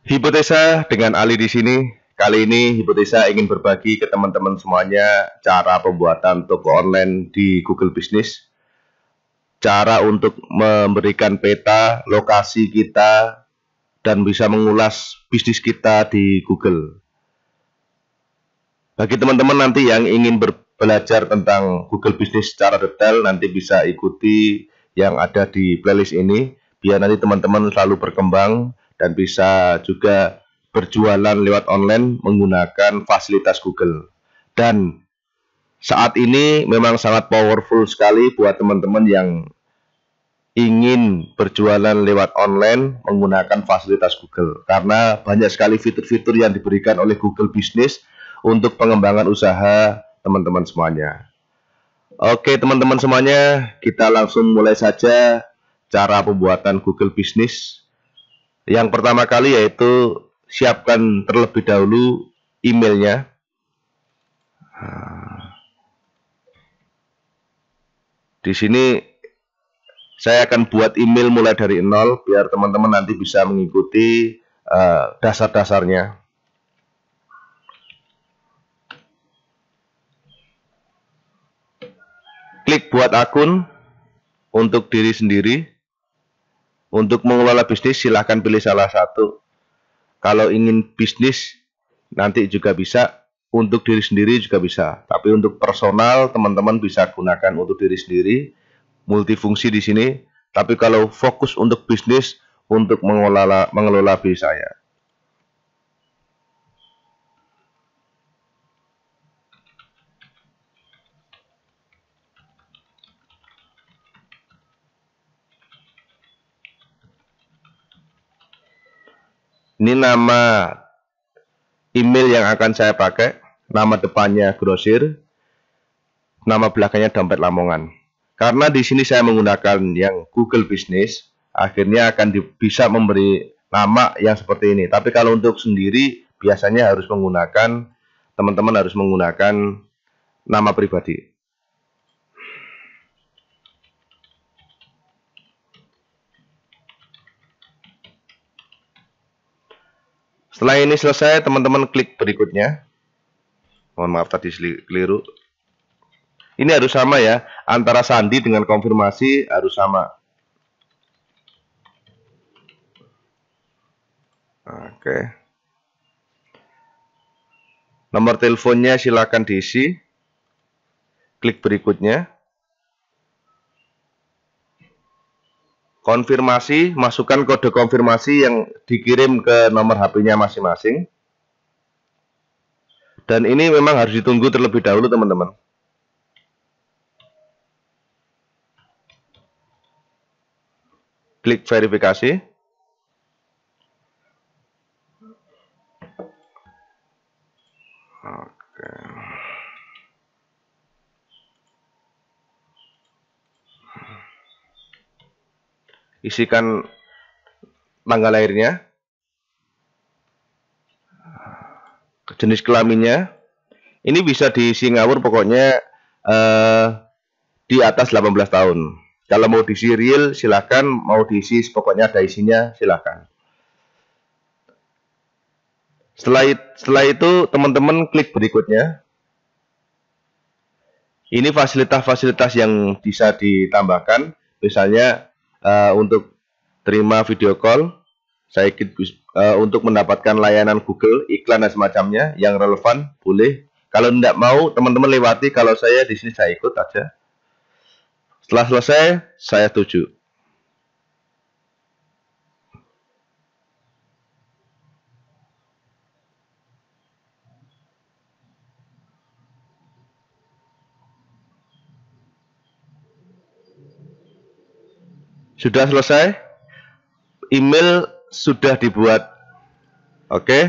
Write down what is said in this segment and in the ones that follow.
Hipotesa dengan Ali di sini. Kali ini Hipotesa ingin berbagi ke teman-teman semuanya cara pembuatan toko online di Google Business. Cara untuk memberikan peta lokasi kita dan bisa mengulas bisnis kita di Google. Bagi teman-teman nanti yang ingin belajar tentang Google Business secara detail nanti bisa ikuti yang ada di playlist ini biar nanti teman-teman selalu berkembang dan bisa juga berjualan lewat online menggunakan fasilitas Google. Dan saat ini memang sangat powerful sekali buat teman-teman yang ingin berjualan lewat online menggunakan fasilitas Google karena banyak sekali fitur-fitur yang diberikan oleh Google Business untuk pengembangan usaha teman-teman semuanya. Oke teman-teman semuanya, kita langsung mulai saja cara pembuatan Google Business yang pertama kali yaitu siapkan terlebih dahulu emailnya. Di sini saya akan buat email mulai dari nol biar teman-teman nanti bisa mengikuti uh, dasar-dasarnya. Klik buat akun untuk diri sendiri. Untuk mengelola bisnis silahkan pilih salah satu. Kalau ingin bisnis nanti juga bisa, untuk diri sendiri juga bisa. Tapi untuk personal teman-teman bisa gunakan untuk diri sendiri, multifungsi di sini. Tapi kalau fokus untuk bisnis, untuk mengelola mengelola bisnis saya. Ini nama email yang akan saya pakai. Nama depannya grosir. Nama belakangnya dompet Lamongan. Karena di sini saya menggunakan yang Google Business, akhirnya akan di, bisa memberi nama yang seperti ini. Tapi kalau untuk sendiri, biasanya harus menggunakan, teman-teman harus menggunakan nama pribadi. Setelah ini selesai, teman-teman klik berikutnya. Mohon maaf tadi keliru. Ini harus sama ya, antara sandi dengan konfirmasi harus sama. Oke. Nomor teleponnya silakan diisi. Klik berikutnya. Konfirmasi, masukkan kode konfirmasi yang dikirim ke nomor HP-nya masing-masing. Dan ini memang harus ditunggu terlebih dahulu teman-teman. Klik verifikasi. Isikan tanggal lahirnya, jenis kelaminnya. Ini bisa diisi ngawur pokoknya eh, di atas 18 tahun. Kalau mau diisi real silahkan, mau diisi pokoknya ada isinya silahkan. Setelah, setelah itu teman-teman klik berikutnya. Ini fasilitas-fasilitas yang bisa ditambahkan. Misalnya uh, untuk terima video call, saya ikut uh, untuk mendapatkan layanan Google, iklan dan semacamnya yang relevan, boleh. Kalau tidak mau, teman-teman lewati. Kalau saya di sini saya ikut aja. Setelah selesai, saya setuju. Sudah selesai? Email sudah dibuat. Oke. Okay?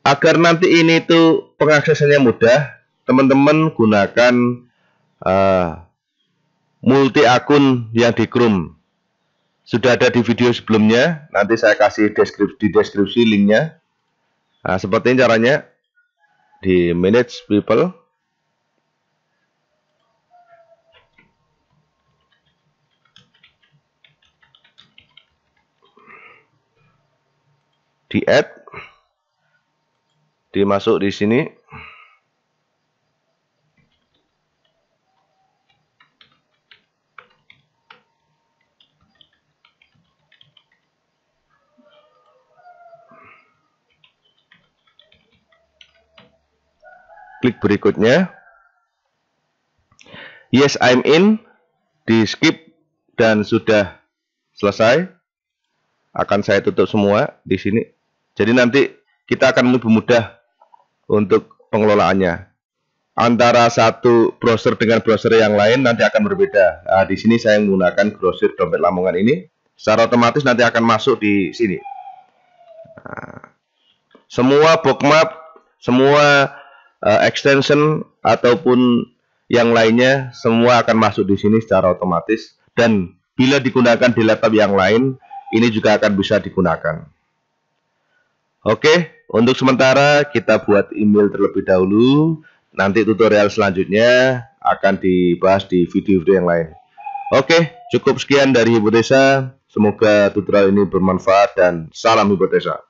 Agar nanti ini tuh pengaksesannya mudah, teman-teman gunakan uh, multi akun yang di Chrome. Sudah ada di video sebelumnya, nanti saya kasih deskripsi di deskripsi linknya. Nah, seperti ini caranya di manage people di add dimasuk di sini. Klik berikutnya. Yes I'm in. Di skip dan sudah selesai. Akan saya tutup semua di sini jadi nanti kita akan lebih mudah untuk pengelolaannya. Antara satu browser dengan browser yang lain nanti akan berbeda. Nah, di sini saya menggunakan browser dompet lamongan ini. Secara otomatis nanti akan masuk di sini. Nah, semua bookmap semua uh, extension ataupun yang lainnya semua akan masuk di sini secara otomatis. Dan bila digunakan di laptop yang lain ini juga akan bisa digunakan. Oke, untuk sementara kita buat email terlebih dahulu. Nanti tutorial selanjutnya akan dibahas di video-video yang lain. Oke, cukup sekian dari Hipotesa. Semoga tutorial ini bermanfaat dan salam Hipotesa.